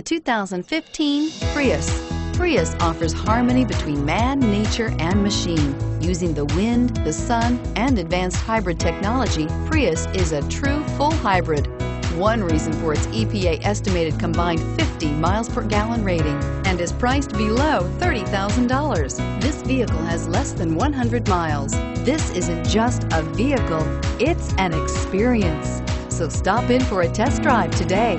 The 2015 Prius. Prius offers harmony between man, nature, and machine. Using the wind, the sun, and advanced hybrid technology, Prius is a true full hybrid. One reason for its EPA estimated combined 50 miles per gallon rating and is priced below $30,000. This vehicle has less than 100 miles. This isn't just a vehicle, it's an experience. So stop in for a test drive today.